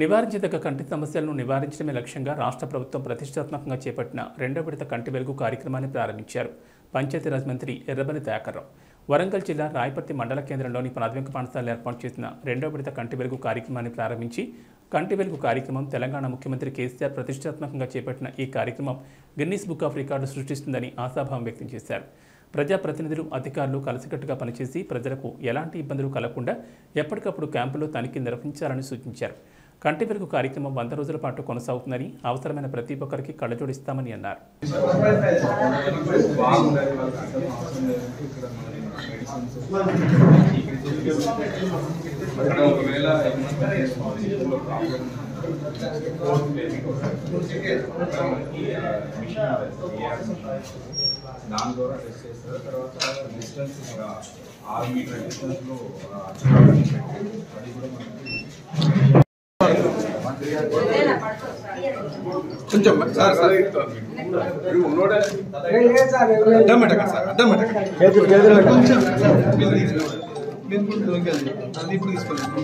నివారించదగ్గ కంటి సమస్యలను నివారించడమే లక్ష్యంగా రాష్ట్ర ప్రభుత్వం ప్రతిష్టాత్మకంగా చేపట్టిన రెండో విడత కంటి వెలుగు కార్యక్రమాన్ని ప్రారంభించారు. పంచాయతీరాజ్ మంత్రి ఎర్రబని దయాకర్రావు. వరంగల్ జిల్లా రాయపర్తి మండల కేంద్రంలోని ప్రాథమిక పాఠశాలలో ఏర్పాటు చేసిన రెండో విడత కంటి వెలుగు కార్యక్రమాన్ని ప్రారంభించి కంటి వెలుగు కార్యక్రమం తెలంగాణ ముఖ్యమంత్రి కేసీఆర్ ప్రతిష్టాత్మకంగా చేపట్టిన ఈ కార్యక్రమం గిన్నీస్ బుక్ ఆఫ్ రికార్డు సృష్టిస్తుందని ఆశాభావం వ్యక్తం చేశారు. ప్రజాప్రతినిధులు అధికారులు కలిసికట్టుగా పనిచేసి ప్రజలకు ఎలాంటి ఇబ్బందులు కలగకుండా ఎప్పటికప్పుడు క్యాంపులో తనిఖీ నిర్వహించాలని సూచించారు. కంటి పెరుగు కార్యక్రమం వంద రోజుల పాటు కొనసాగుతుందని అవసరమైన ప్రతి ఒక్కరికి కళ్ళజోడిస్తామని అన్నారు. దాని ద్వారా టెస్ట్ చేస్తారు. తర్వాత డిస్టెన్స్ ఆరు మీటర్ డిస్టెన్స్ కొంచెం సార్ సార్ అడ్డం పెట్టకండి సార్ అడ్డం పెట్టకండి కొంచెం మీరు తీసుకురండి. మీరు ఇప్పుడు దొంగలు. అది ఇప్పుడు తీసుకెళ్ళండి